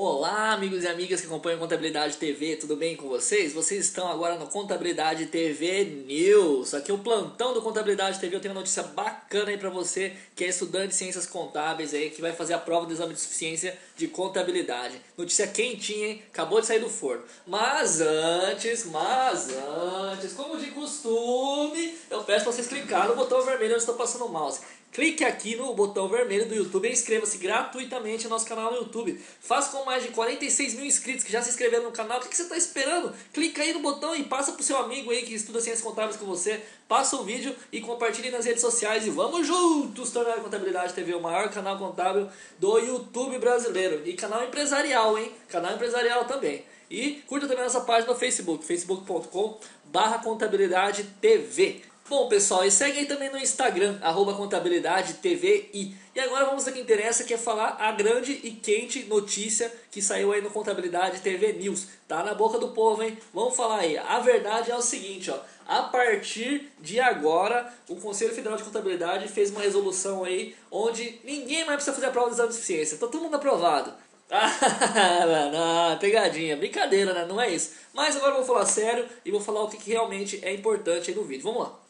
Olá, amigos e amigas que acompanham Contabilidade TV, tudo bem com vocês? Vocês estão agora no Contabilidade TV News. Aqui é o plantão do Contabilidade TV. Eu tenho uma notícia bacana aí para você que é estudante de ciências contábeis aí, que vai fazer a prova do exame de suficiência de contabilidade. Notícia quentinha, hein? Acabou de sair do forno. Mas antes, mas antes, como de costume, peço para vocês clicar no botão vermelho onde estou passando o mouse. Clique aqui no botão vermelho do YouTube e inscreva-se gratuitamente no nosso canal no YouTube. Faça com mais de 46 mil inscritos que já se inscreveram no canal. O que, você está esperando? Clica aí no botão e passa para o seu amigo aí que estuda ciências contábeis com você. Passa o vídeo e compartilhe nas redes sociais. E vamos juntos tornar a Contabilidade TV o maior canal contábil do YouTube brasileiro. E canal empresarial, hein? Canal empresarial também. E curta também nossa página no Facebook, facebook.com barra contabilidade TV. Bom, pessoal, e segue aí também no Instagram, arroba contabilidade. E agora vamos ao que interessa, que é falar a grande e quente notícia que saiu aí no Contabilidade TV News. Tá na boca do povo, hein? Vamos falar aí. A verdade é o seguinte, ó. A partir de agora, o Conselho Federal de Contabilidade fez uma resolução aí onde ninguém mais precisa fazer a prova do exame de eficiência. Tá todo mundo aprovado. Ah, não, pegadinha, brincadeira, né? Não é isso. Mas agora eu vou falar sério e vou falar o que realmente é importante aí no vídeo. Vamos lá.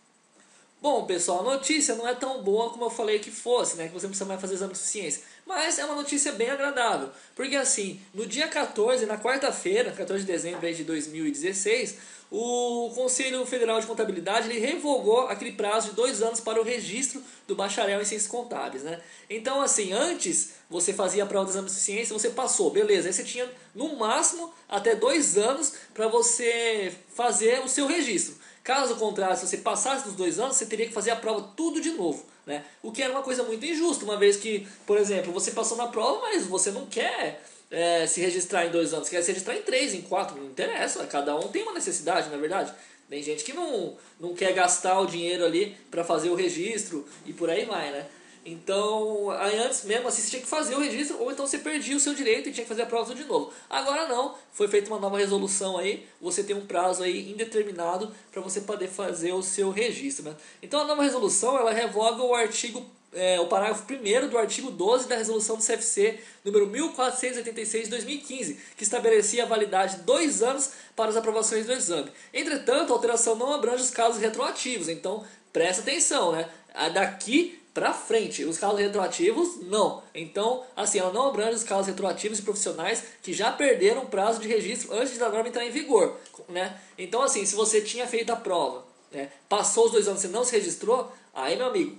Bom, pessoal, a notícia não é tão boa como eu falei que fosse, né? Que você não precisa mais fazer exame de suficiência. Mas é uma notícia bem agradável. Porque assim, no dia 14, na quarta-feira, 14 de dezembro de 2016, o Conselho Federal de Contabilidade ele revogou aquele prazo de dois anos para o registro do bacharel em ciências contábeis. Né? Então, assim, antes você fazia a prova de exame de suficiência, você passou, beleza. Aí você tinha no máximo até dois anos para você fazer o seu registro. Caso contrário, se você passasse dos dois anos, você teria que fazer a prova tudo de novo. Né? O que era uma coisa muito injusta, uma vez que, por exemplo, você passou na prova, mas você não quer é, se registrar em dois anos, quer se registrar em três, em quatro, não interessa. Cada um tem uma necessidade, na verdade. Tem gente que não, não quer gastar o dinheiro ali para fazer o registro e por aí vai, né? Então, aí antes mesmo assim você tinha que fazer o registro, ou então você perdia o seu direito e tinha que fazer a prova de novo. Agora não, foi feita uma nova resolução aí, você tem um prazo aí indeterminado para você poder fazer o seu registro. Né? Então a nova resolução ela revoga o artigo é, o parágrafo 1 do artigo 12 da resolução do CFC número 1486 de 2015, que estabelecia a validade de dois anos para as aprovações do exame. Entretanto, a alteração não abrange os casos retroativos, então presta atenção, né? Daqui para frente. Os casos retroativos, não. Então, assim, ela não abrange os casos retroativos de profissionais que já perderam o prazo de registro antes da norma entrar em vigor, né? Então, assim, se você tinha feito a prova, né, passou os dois anos e não se registrou, aí, meu amigo,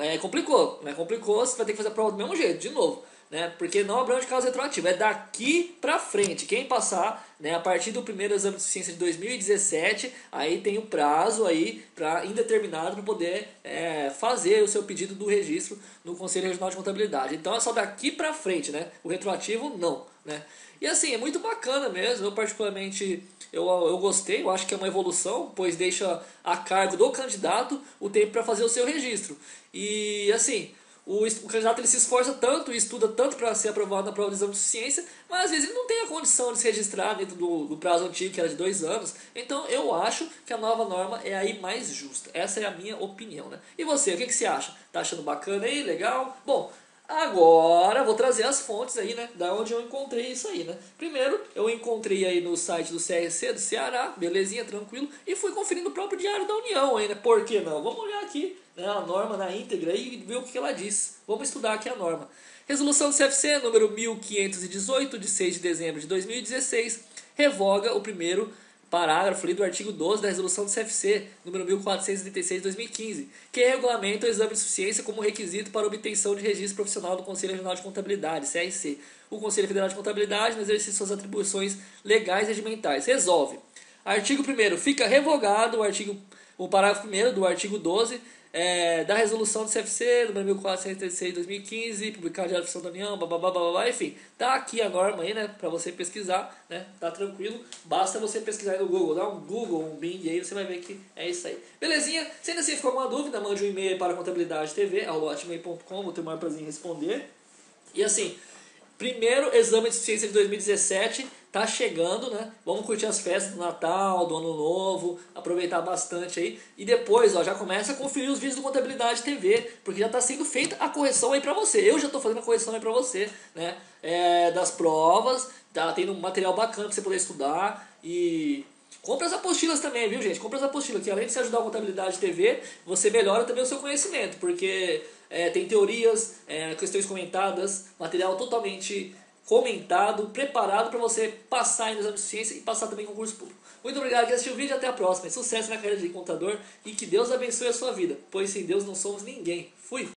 é, complicou, né? Complicou, você vai ter que fazer a prova do mesmo jeito, de novo né? Porque não abrange caso retroativo, é daqui para frente. Quem passar, né, a partir do primeiro exame de suficiência de 2017, aí tem o um prazo aí para indeterminado para poder é, fazer o seu pedido do registro no Conselho Regional de Contabilidade. Então é só daqui para frente, né? O retroativo não, né? E assim, é muito bacana mesmo, eu particularmente eu, eu gostei, eu acho que é uma evolução, pois deixa a cargo do candidato o tempo para fazer o seu registro. E assim, o, o candidato ele se esforça tanto e estuda tanto para ser aprovado na prova de exame de ciência, mas às vezes ele não tem a condição de se registrar dentro do, do, prazo antigo, que era de dois anos. Então eu acho que a nova norma é aí mais justa. Essa é a minha opinião. Né? E você, o que, que você acha? Tá achando bacana aí? Legal? Bom, Agora vou trazer as fontes aí, né? Da onde eu encontrei isso aí, né? Primeiro, eu encontrei aí no site do CRC do Ceará, belezinha, tranquilo, e fui conferindo o próprio Diário da União aí, né? Por que não? Vamos olhar aqui né, a norma na íntegra e ver o que ela diz. Vamos estudar aqui a norma. Resolução do CFC, número 1518, de 6 de dezembro de 2016, revoga o primeiro parágrafo ali do artigo 12 da resolução do CFC, número 1436 de 2015, que regulamenta o exame de suficiência como requisito para obtenção de registro profissional do Conselho Regional de Contabilidade, CRC. O Conselho Federal de Contabilidade, no exercício de suas atribuições legais e regimentais, resolve. Artigo 1 fica revogado o artigo o parágrafo 1 do artigo 12 é, da resolução do CFC, número 1436 de 2015, publicada de Oficial da União, babá, babá, enfim, tá aqui a norma aí, né, para você pesquisar, né, tá tranquilo, basta você pesquisar no Google, dá um Google, um Bing aí, você vai ver que é isso aí. Belezinha? Se ainda assim ficou alguma dúvida, mande um e-mail para contabilidade TV, ao vou ter o maior prazer em responder. E assim, primeiro exame de suficiência de 2017 tá chegando, né? Vamos curtir as festas do Natal, do Ano Novo, aproveitar bastante aí. E depois, ó, já começa a conferir os vídeos do Contabilidade TV, porque já está sendo feita a correção aí para você. Eu já estou fazendo a correção aí para você, né? É, das provas, tá tendo um material bacana para você poder estudar e Compre as apostilas também, viu, gente? Compre as apostilas, que além de se ajudar a Contabilidade TV, você melhora também o seu conhecimento, porque é, tem teorias, é, questões comentadas, material totalmente comentado, preparado para você passar no exame de ciência e passar também em concurso público. Muito obrigado por assistir o vídeo até a próxima. Sucesso na carreira de contador e que Deus abençoe a sua vida, pois sem Deus não somos ninguém. Fui!